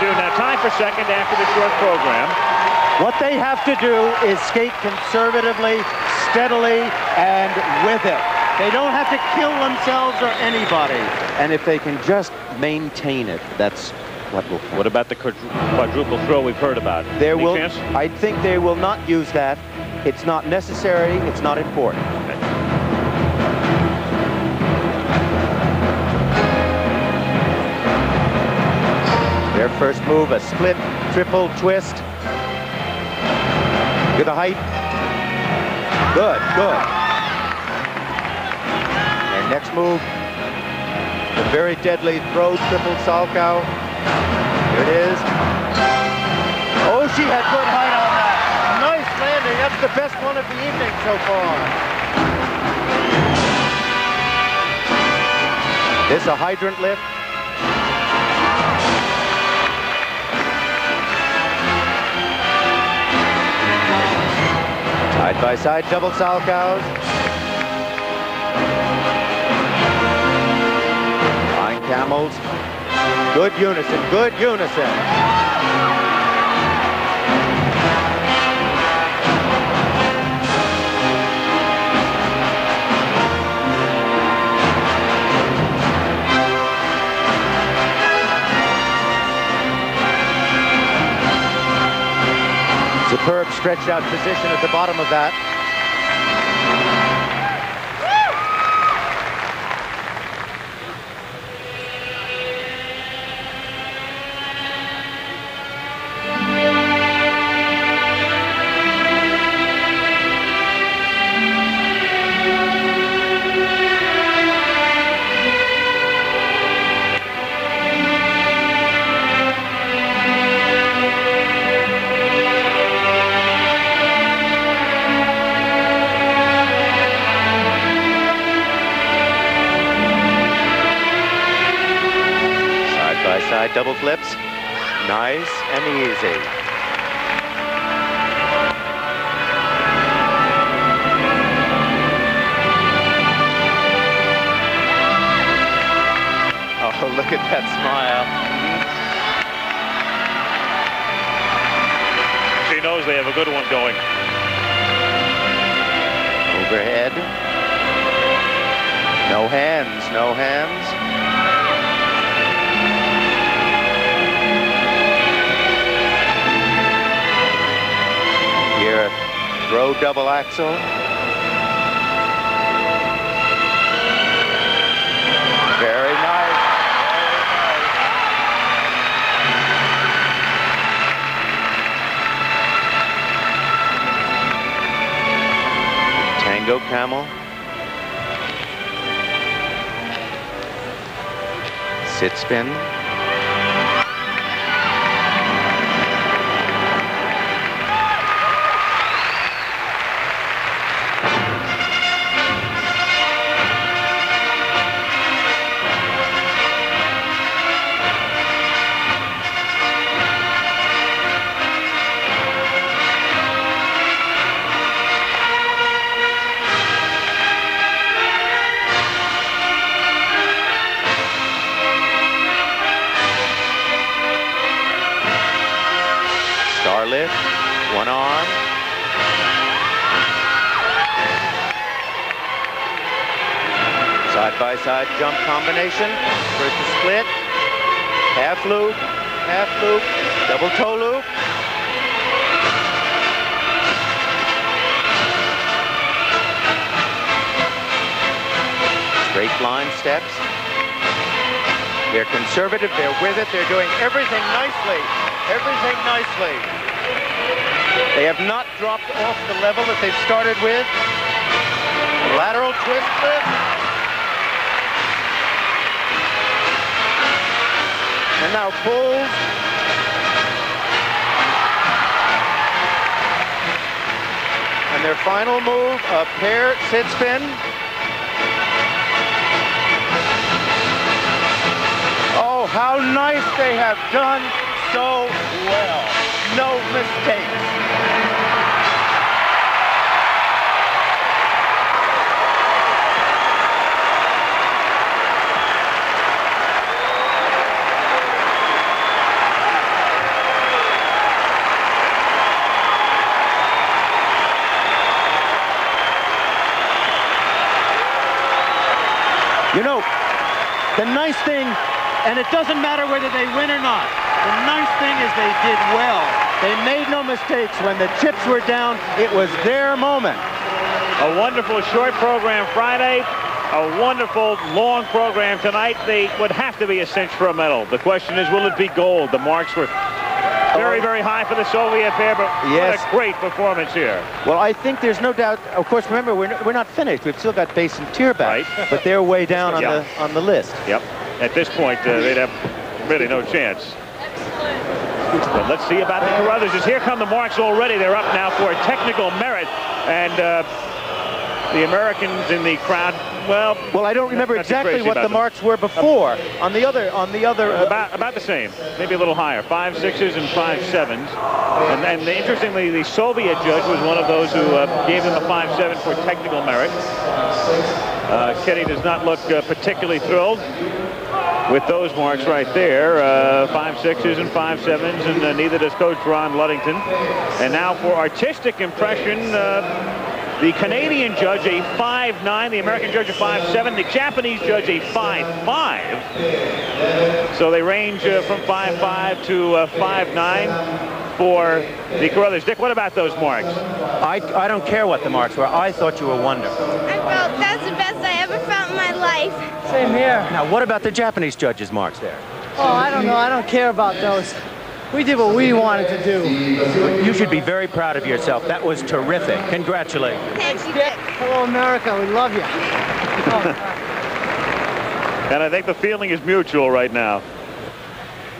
to do. Now time for second after the short program. What they have to do is skate conservatively, steadily, and with it. They don't have to kill themselves or anybody. And if they can just maintain it, that's what will count. What about the quadruple throw we've heard about? There Any will, chance? I think they will not use that. It's not necessary. It's not important. First move, a split, triple twist. Good height. Good, good. Their next move, the very deadly throw triple Salchow. Here it is. Oh, she had good height on that. Nice landing. That's the best one of the evening so far. This a hydrant lift. Side by side double Salchows. Fine camels. Good unison, good unison. Superb stretch out position at the bottom of that. Side double flips. Nice and easy. Oh, look at that smile. She knows they have a good one going. Overhead. No hands, no hands. Throw double Axel. Very nice. Tango camel. Sit spin. One arm. Side by side jump combination. First split, half loop, half loop, double toe loop. Straight line steps. They're conservative, they're with it, they're doing everything nicely. Everything nicely. They have not dropped off the level that they've started with. Lateral twist lift. And now pulls. And their final move, a pair sit spin. Oh, how nice they have done so well no mistakes. You know, the nice thing, and it doesn't matter whether they win or not, the nice thing is they did well. They made no mistakes. When the chips were down, it was their moment. A wonderful short program Friday. A wonderful long program tonight. They would have to be a cinch for a medal. The question is, will it be gold? The marks were very, very high for the Soviet pair, but Yes. what a great performance here. Well, I think there's no doubt. Of course, remember we're, we're not finished. We've still got Baess and Thierbach, Right. but they're way down on Yeah. the on the list. Yep. At this point, uh, they'd have really no chance. But let's see about the Carruthers. As here come the marks already. They're up now for technical merit. And uh, the Americans in the crowd, well, Well, I don't remember exactly what the them. marks were before. On the other, on the other. uh, about about the same, maybe a little higher. Five sixes and five sevens. And, and interestingly, the Soviet judge was one of those who uh, gave them a five seven for technical merit. Uh, Kitty does not look uh, particularly thrilled with those marks right there. Uh, five sixes and five sevens, and uh, neither does Coach Ron Ludington. And now for artistic impression. Uh, the Canadian judge a five nine, the American judge a five seven, the Japanese judge a five five. So they range uh, from 5'5 to uh, 5'9 for the Carruthers. Dick, what about those marks? I, I don't care what the marks were. I thought you were wonderful. I felt that's the best I ever felt in my life. Same here. Now, what about the Japanese judges' marks there? Oh, I don't know. I don't care about those. We did what we wanted to do. You should be very proud of yourself. That was terrific. Congratulations. Thank you, Dick, Dick. hello, America. We love you. Oh, And I think the feeling is mutual right now.